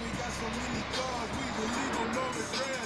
we got so many cars, we will leave them on the.